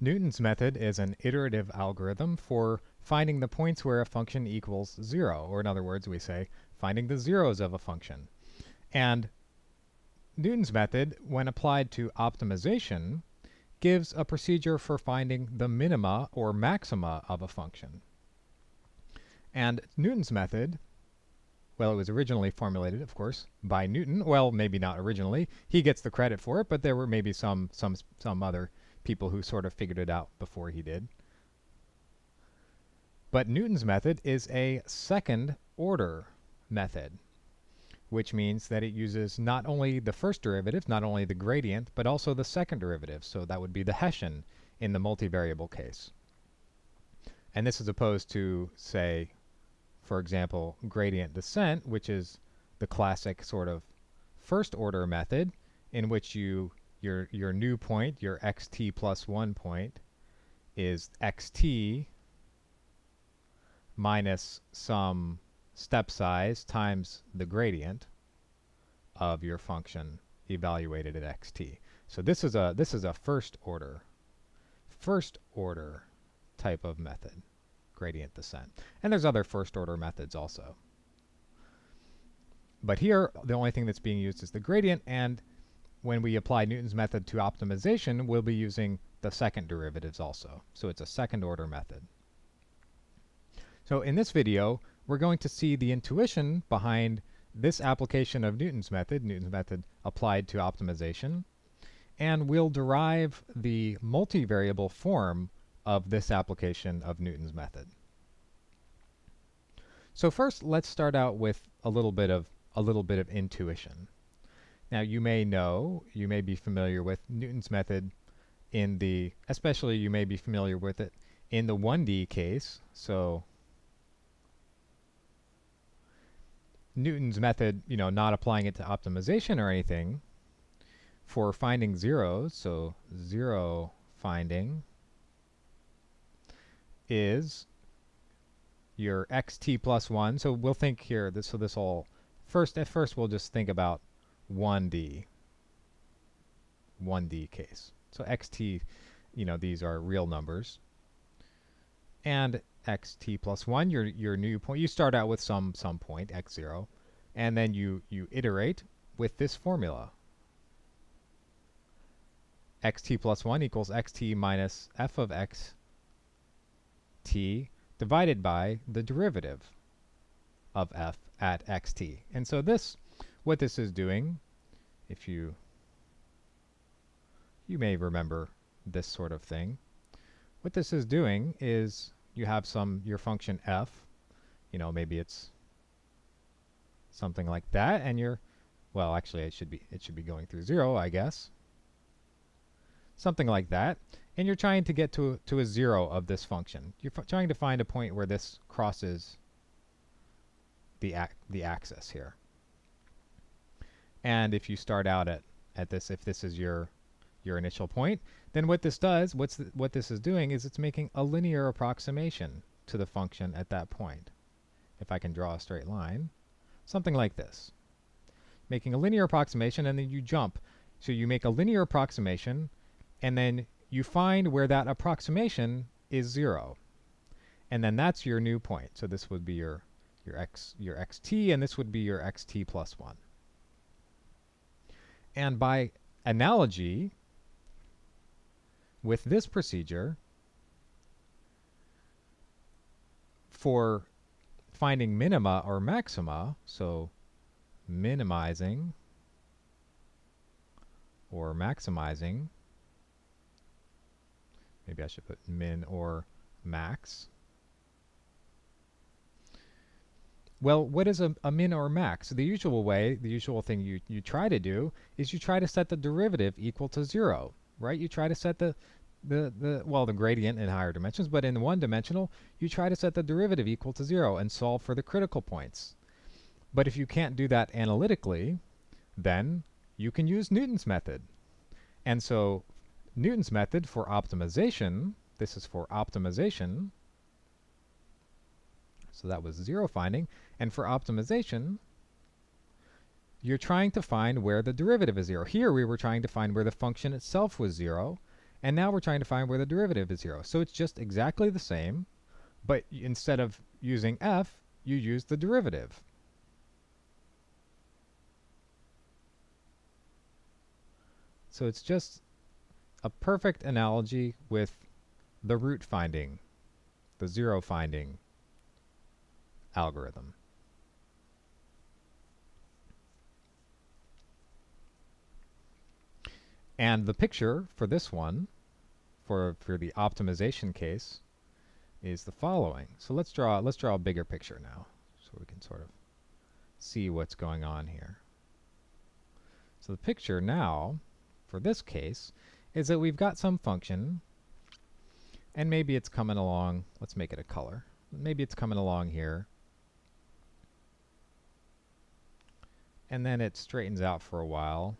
Newton's method is an iterative algorithm for finding the points where a function equals zero, or in other words, we say finding the zeros of a function. And Newton's method, when applied to optimization, gives a procedure for finding the minima or maxima of a function. And Newton's method, well, it was originally formulated, of course, by Newton. Well, maybe not originally. He gets the credit for it, but there were maybe some some some other people who sort of figured it out before he did. But Newton's method is a second order method, which means that it uses not only the first derivative, not only the gradient, but also the second derivative. So that would be the Hessian in the multivariable case. And this is opposed to, say, for example, gradient descent, which is the classic sort of first order method in which you your your new point, your xt plus 1 point is xt minus some step size times the gradient of your function evaluated at xt. So this is a this is a first order first order type of method, gradient descent. And there's other first order methods also. But here the only thing that's being used is the gradient and when we apply Newton's method to optimization, we'll be using the second derivatives also. So it's a second order method. So in this video, we're going to see the intuition behind this application of Newton's method, Newton's method applied to optimization, and we'll derive the multivariable form of this application of Newton's method. So first, let's start out with a little bit of a little bit of intuition. Now you may know, you may be familiar with Newton's method in the, especially you may be familiar with it in the 1D case. So Newton's method, you know, not applying it to optimization or anything, for finding zeros, so zero finding is your xt plus 1. So we'll think here, this, so this all, first, at first we'll just think about 1D, 1D case. So xt, you know, these are real numbers. And xt plus 1, your, your new point. You start out with some, some point, x0, and then you, you iterate with this formula. xt plus 1 equals xt minus f of x t divided by the derivative of f at xt. And so this, what this is doing, if you, you may remember this sort of thing. What this is doing is you have some, your function f, you know, maybe it's something like that, and you're, well, actually it should be, it should be going through zero, I guess. Something like that. And you're trying to get to, to a zero of this function. You're trying to find a point where this crosses the, ac the axis here. And if you start out at, at this, if this is your your initial point, then what this does, what's what this is doing is it's making a linear approximation to the function at that point. If I can draw a straight line, something like this. Making a linear approximation and then you jump. So you make a linear approximation and then you find where that approximation is zero. And then that's your new point. So this would be your your x your xt and this would be your xt plus 1. And by analogy, with this procedure, for finding minima or maxima, so minimizing or maximizing, maybe I should put min or max. Well, what is a, a min or max? The usual way, the usual thing you, you try to do is you try to set the derivative equal to zero right? You try to set the, the, the, well, the gradient in higher dimensions, but in one dimensional, you try to set the derivative equal to zero and solve for the critical points. But if you can't do that analytically, then you can use Newton's method. And so Newton's method for optimization, this is for optimization, so that was zero finding, and for optimization, you're trying to find where the derivative is zero. Here we were trying to find where the function itself was zero, And now we're trying to find where the derivative is 0. So it's just exactly the same, but instead of using f, you use the derivative. So it's just a perfect analogy with the root finding, the zero finding algorithm. And the picture for this one, for, for the optimization case, is the following. So let's draw, let's draw a bigger picture now, so we can sort of see what's going on here. So the picture now, for this case, is that we've got some function, and maybe it's coming along, let's make it a color. Maybe it's coming along here, and then it straightens out for a while,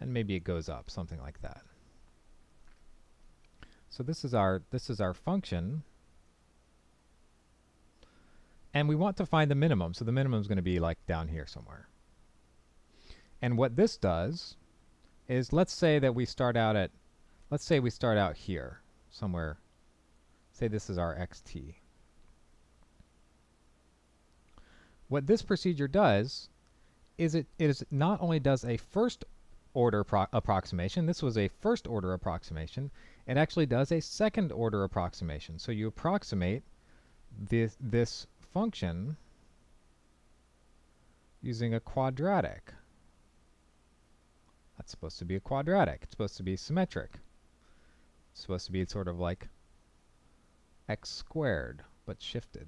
and maybe it goes up, something like that. So this is our this is our function. And we want to find the minimum. So the minimum is going to be like down here somewhere. And what this does is let's say that we start out at let's say we start out here somewhere. Say this is our xt. What this procedure does is it, it is not only does a first order approximation. This was a first order approximation. It actually does a second order approximation. So you approximate this, this function using a quadratic. That's supposed to be a quadratic. It's supposed to be symmetric. It's supposed to be sort of like x squared, but shifted.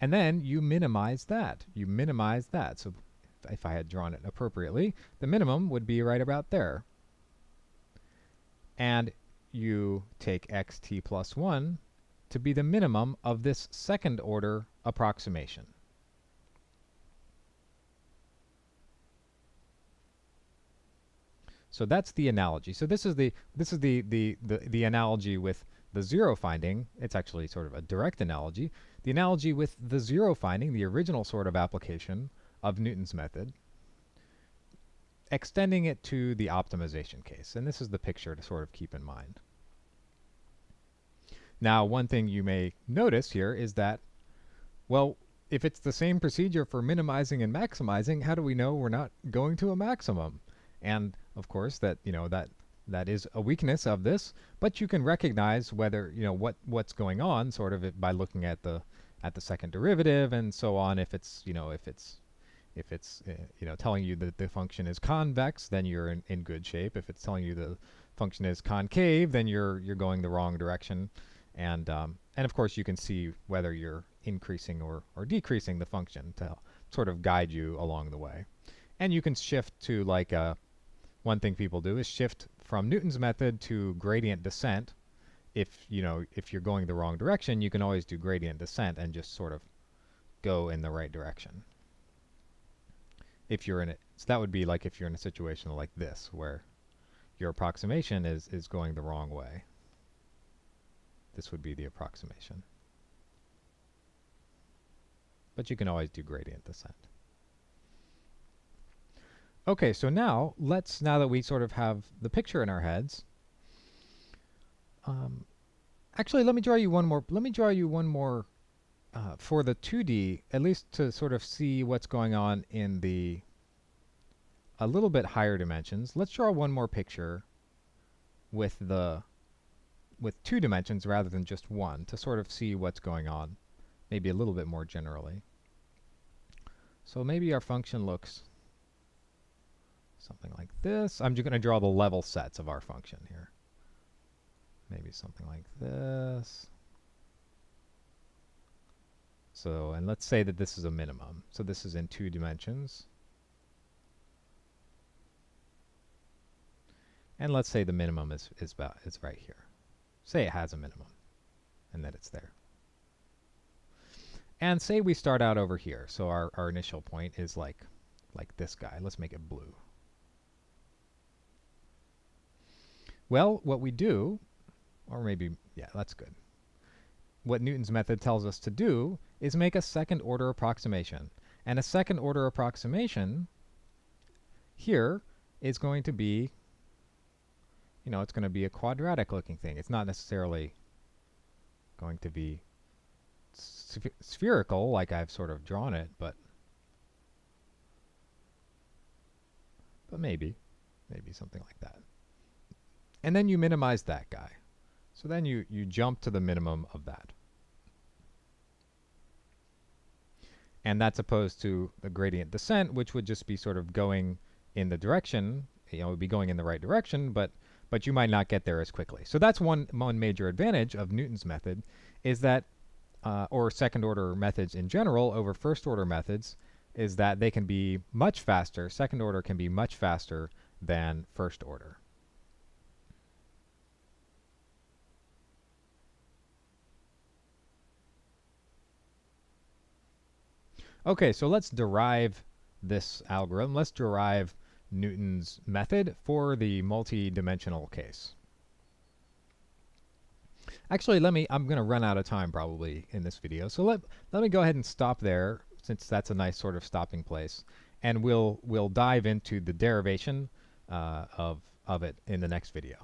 And then you minimize that. You minimize that. So if I had drawn it appropriately, the minimum would be right about there. And you take xt plus 1 to be the minimum of this second order approximation. So that's the analogy. So this is the this is the the the, the analogy with the zero finding. It's actually sort of a direct analogy. The analogy with the zero finding, the original sort of application, of Newton's method, extending it to the optimization case. And this is the picture to sort of keep in mind. Now, one thing you may notice here is that, well, if it's the same procedure for minimizing and maximizing, how do we know we're not going to a maximum? And of course, that you know that that is a weakness of this, but you can recognize whether you know what what's going on, sort of by looking at the at the second derivative and so on. If it's you know if it's if it's uh, you know telling you that the function is convex, then you're in, in good shape. If it's telling you the function is concave, then you're you're going the wrong direction. And um, and of course you can see whether you're increasing or, or decreasing the function to sort of guide you along the way. And you can shift to like uh, one thing people do is shift from Newton's method to gradient descent. If you know if you're going the wrong direction, you can always do gradient descent and just sort of go in the right direction if you're in it. So that would be like if you're in a situation like this, where your approximation is, is going the wrong way. This would be the approximation. But you can always do gradient descent. Okay, so now let's, now that we sort of have the picture in our heads, um, actually let me draw you one more, let me draw you one more uh, for the 2D, at least to sort of see what's going on in the a little bit higher dimensions, let's draw one more picture with the with two dimensions rather than just one to sort of see what's going on, maybe a little bit more generally. So maybe our function looks something like this. I'm just going to draw the level sets of our function here. Maybe something like this. So, and let's say that this is a minimum. So this is in two dimensions. And let's say the minimum is, is, about, is right here. Say it has a minimum and that it's there. And say we start out over here. So our, our initial point is like, like this guy. Let's make it blue. Well, what we do, or maybe, yeah, that's good what Newton's method tells us to do is make a second order approximation. And a second order approximation here is going to be you know, it's going to be a quadratic looking thing. It's not necessarily going to be sph spherical like I've sort of drawn it, but but maybe, maybe something like that. And then you minimize that guy. So then you, you jump to the minimum of that. And that's opposed to the gradient descent, which would just be sort of going in the direction, you know, it would be going in the right direction, but but you might not get there as quickly. So that's one one major advantage of Newton's method is that uh, or second order methods in general over first order methods is that they can be much faster. Second order can be much faster than first order. Okay, so let's derive this algorithm. Let's derive Newton's method for the multi-dimensional case. Actually, let me, I'm going to run out of time probably in this video. So let, let me go ahead and stop there since that's a nice sort of stopping place. And we'll, we'll dive into the derivation uh, of, of it in the next video.